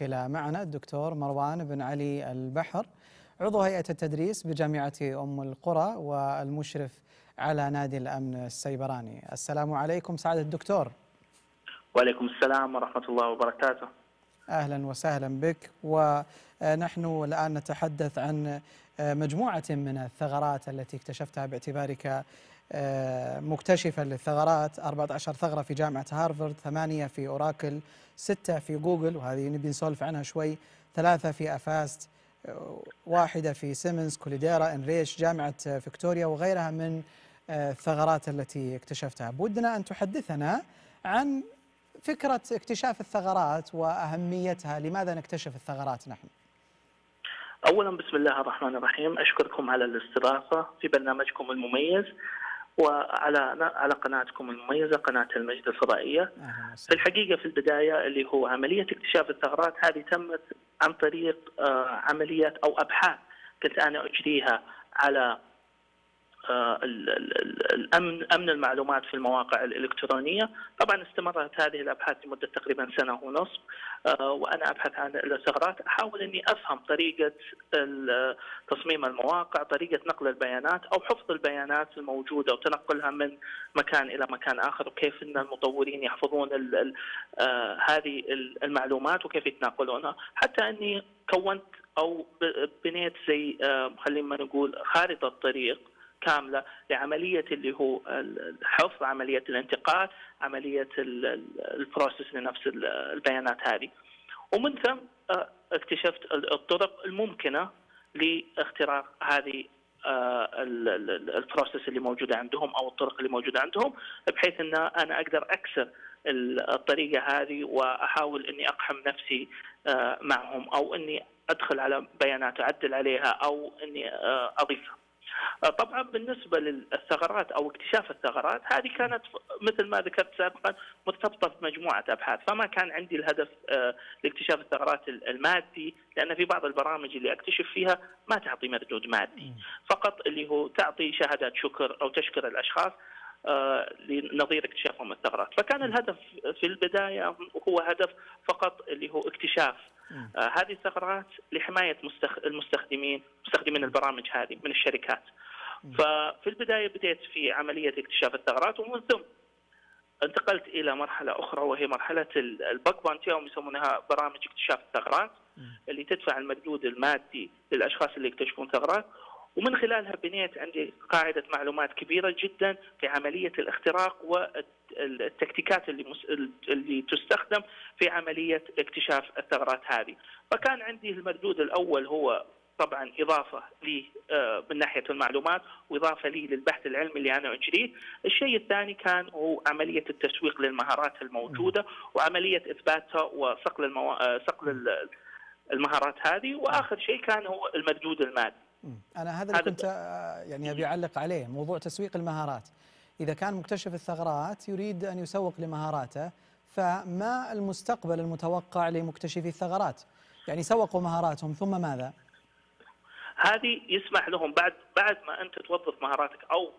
المداخلة معنا الدكتور مروان بن علي البحر عضو هيئة التدريس بجامعة أم القرى والمشرف على نادي الأمن السيبراني. السلام عليكم سعادة الدكتور. وعليكم السلام ورحمة الله وبركاته. أهلا وسهلا بك. ونحن الآن نتحدث عن مجموعة من الثغرات التي اكتشفتها باعتبارك مكتشفا للثغرات. 14 ثغرة في جامعة هارفارد ثمانية في أوراكل ستة في جوجل وهذه نبي نسولف عنها شوي ثلاثة في أفاست واحدة في سيمنز كوليديرا إنريش جامعة فيكتوريا وغيرها من الثغرات التي اكتشفتها. بودنا أن تحدثنا عن فكرة اكتشاف الثغرات وأهميتها. لماذا نكتشف الثغرات نحن؟ اولا بسم الله الرحمن الرحيم. أشكركم على الاستضافة في برنامجكم المميز. وعلى على قناتكم المميزة قناة المجد الفضائية. في الحقيقة في البداية اللي هو عملية اكتشاف الثغرات هذه تمت عن طريق عمليات أو أبحاث كنت أنا أجريها على الأمن أمن المعلومات في المواقع الإلكترونية، طبعا استمرت هذه الأبحاث لمدة تقريبا سنة ونصف وأنا أبحث عن الثغرات، أحاول إني أفهم طريقة تصميم المواقع، طريقة نقل البيانات أو حفظ البيانات الموجودة وتنقلها من مكان إلى مكان آخر وكيف إن المطورين يحفظون هذه المعلومات وكيف يتناقلونها، حتى إني كونت أو بنيت زي خلينا نقول خارطة طريق كاملة لعملية اللي هو الحفظ، عملية الانتقال، عملية ال process لنفس البيانات هذه. ومن ثم اكتشفت الطرق الممكنة لاختراق هذه البروسيس اللي موجودة عندهم أو الطرق اللي موجودة عندهم بحيث إن أنا أقدر أكسر الطريقة هذه وأحاول إني أقحم نفسي معهم أو إني أدخل على بيانات أعدل عليها أو إني أضيفها. طبعا بالنسبة للثغرات أو اكتشاف الثغرات هذه كانت مثل ما ذكرت سابقا مرتبطة بمجموعة أبحاث. فما كان عندي الهدف لاكتشاف الثغرات المادي لأن في بعض البرامج اللي أكتشف فيها ما تعطي مردود مادي. فقط اللي هو تعطي شهادات شكر أو تشكر الأشخاص لنظير اكتشافهم الثغرات. فكان الهدف في البداية هو هدف فقط اللي هو اكتشاف آه هذه الثغرات لحماية مستخ... المستخدمين مستخدمين البرامج هذه من الشركات. ففي البداية بديت في عملية اكتشاف الثغرات ومن ثم انتقلت إلى مرحلة أخرى وهي مرحلة ال bug bounty أو يسمونها برامج اكتشاف الثغرات اللي تدفع المردود المادي للأشخاص اللي يكتشفون ثغرات. ومن خلالها بنيت عندي قاعدة معلومات كبيرة جدا في عملية الاختراق والتكتيكات اللي مس... اللي تستخدم في عملية اكتشاف الثغرات هذه، فكان عندي المردود الأول هو طبعا إضافة لي من ناحية المعلومات وإضافة لي للبحث العلمي اللي أنا أجريه، الشيء الثاني كان هو عملية التسويق للمهارات الموجودة وعملية اثباتها وصقل المو... صقل المهارات هذه. وآخر شيء كان هو المردود المادي. أنا هذا اللي كنت يعني أبي أعلق عليه موضوع تسويق المهارات. إذا كان مكتشف الثغرات يريد أن يسوق لمهاراته فما المستقبل المتوقع لمكتشفي الثغرات؟ يعني سوقوا مهاراتهم ثم ماذا؟ هذه يسمح لهم بعد بعد ما أنت توظف مهاراتك أو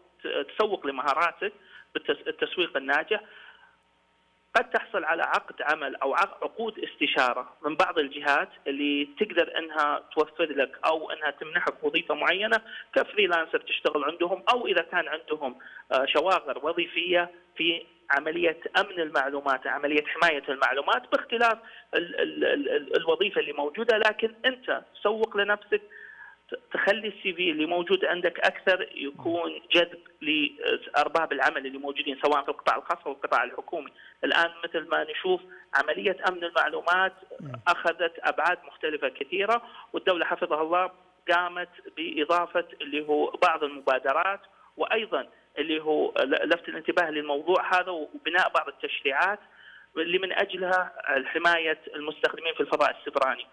تسوق لمهاراتك بالتسويق الناجح قد تحصل على عقد عمل أو عقود استشارة من بعض الجهات اللي تقدر إنها توفر لك أو إنها تمنحك وظيفة معينة كفريلانسر تشتغل عندهم أو إذا كان عندهم شواغر وظيفية في عملية أمن المعلومات، عملية حماية المعلومات باختلاف ال ال ال الوظيفة اللي موجودة لكن أنت تسوق لنفسك تخلي السي في اللي موجود عندك أكثر يكون جذب لأرباب العمل اللي موجودين سواء في القطاع الخاص أو القطاع الحكومي، الآن مثل ما نشوف عملية أمن المعلومات أخذت أبعاد مختلفة كثيرة والدولة حفظها الله قامت بإضافة اللي هو بعض المبادرات وأيضا اللي هو لفت الانتباه للموضوع هذا وبناء بعض التشريعات اللي من أجلها حماية المستخدمين في الفضاء السبراني.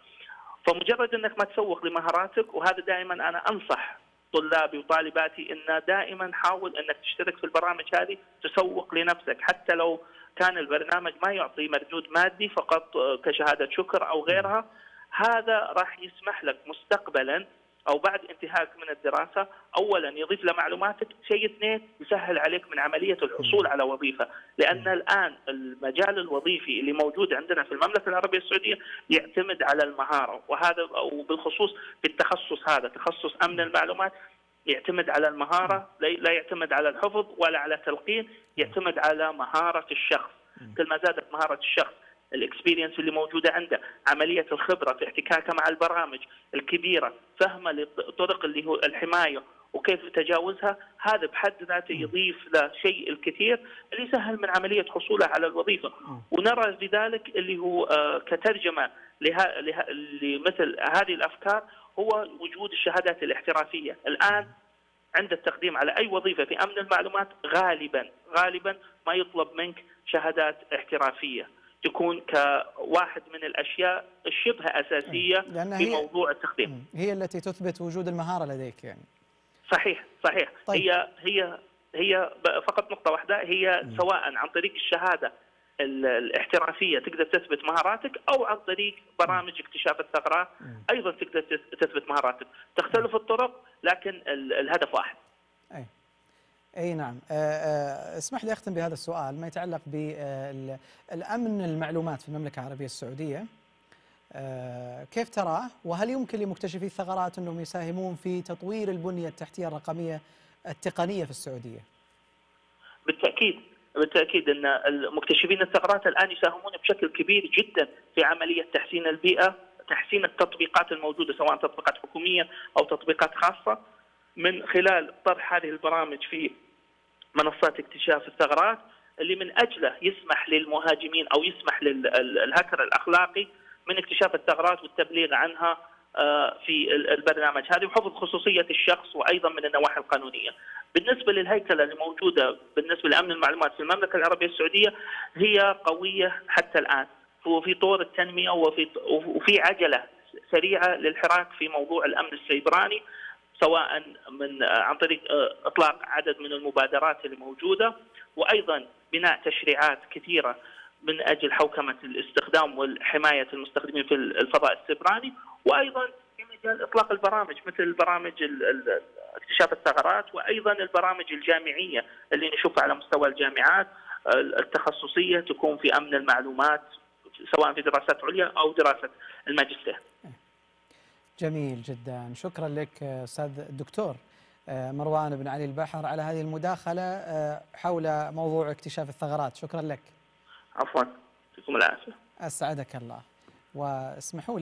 فمجرد انك ما تسوق لمهاراتك وهذا دائما أنا أنصح طلابي وطالباتي ان دائما حاول إنك تشترك في البرامج هذه تسوق لنفسك. حتى لو كان البرنامج ما يعطي مردود مادي فقط كشهادة شكر أو غيرها هذا راح يسمح لك مستقبلا أو بعد انتهائك من الدراسة اولا يضيف لمعلوماتك شيء اثنين يسهل عليك من عملية الحصول على وظيفة. لأن الآن المجال الوظيفي اللي موجود عندنا في المملكة العربية السعودية يعتمد على المهارة وهذا وبالخصوص في التخصص هذا. تخصص أمن المعلومات يعتمد على المهارة لا يعتمد على الحفظ ولا على تلقين يعتمد على مهارة الشخص. كل ما زادت مهارة الشخص الإكسبيرينس اللي موجودة عنده، عملية الخبرة في احتكاكه مع البرامج الكبيرة، فهمه لطرق اللي هو الحماية وكيف تجاوزها، هذا بحد ذاته يضيف له شيء الكثير اللي يسهل من عملية حصوله على الوظيفة، ونرى لذلك اللي هو كترجمة لمثل هذه الأفكار هو وجود الشهادات الاحترافية، الآن عند التقديم على أي وظيفة في أمن المعلومات غالبا غالبا ما يطلب منك شهادات احترافية. تكون كواحد من الأشياء الشبه أساسية في موضوع التقديم. هي التي تثبت وجود المهارة لديك يعني. صحيح صحيح. طيب. هي هي هي فقط نقطة واحدة. هي م. سواء عن طريق الشهادة الاحترافية تقدر تثبت مهاراتك أو عن طريق برامج اكتشاف الثغرات أيضا تقدر تثبت مهاراتك. تختلف الطرق لكن الهدف واحد. أي. إي نعم. اسمح لي أختم بهذا السؤال ما يتعلق بالامن المعلومات في المملكة العربية السعودية. كيف تراه؟ وهل يمكن لمكتشفي الثغرات أنهم يساهمون في تطوير البنية التحتية الرقمية التقنية في السعودية؟ بالتأكيد بالتأكيد أن مكتشفين الثغرات الآن يساهمون بشكل كبير جدا في عملية تحسين البيئة، تحسين التطبيقات الموجودة سواء تطبيقات حكومية أو تطبيقات خاصة. من خلال طرح هذه البرامج في منصات اكتشاف الثغرات اللي من أجله يسمح للمهاجمين أو يسمح للهكر الأخلاقي من اكتشاف الثغرات والتبليغ عنها في البرنامج هذه وحفظ خصوصية الشخص وأيضا من النواحي القانونية. بالنسبة للهيكلة اللي موجودة بالنسبة لأمن المعلومات في المملكة العربية السعودية هي قوية حتى الآن وفي طور التنمية وفي وفي عجلة سريعة للحراك في موضوع الأمن السيبراني سواء من عن طريق إطلاق عدد من المبادرات اللي موجودة وأيضا بناء تشريعات كثيرة من أجل حوكمة الاستخدام والحماية المستخدمين في الفضاء السيبراني وأيضا في مجال إطلاق البرامج مثل برامج اكتشاف الثغرات وأيضا البرامج الجامعية اللي نشوفها على مستوى الجامعات التخصصية تكون في أمن المعلومات سواء في دراسات عليا أو دراسة الماجستير. جميل جدا، شكرا لك أستاذ الدكتور مروان بن علي البحر على هذه المداخلة حول موضوع اكتشاف الثغرات، شكرا لك. عفوا يعطيكم العافية. أسعدك الله. واسمحوا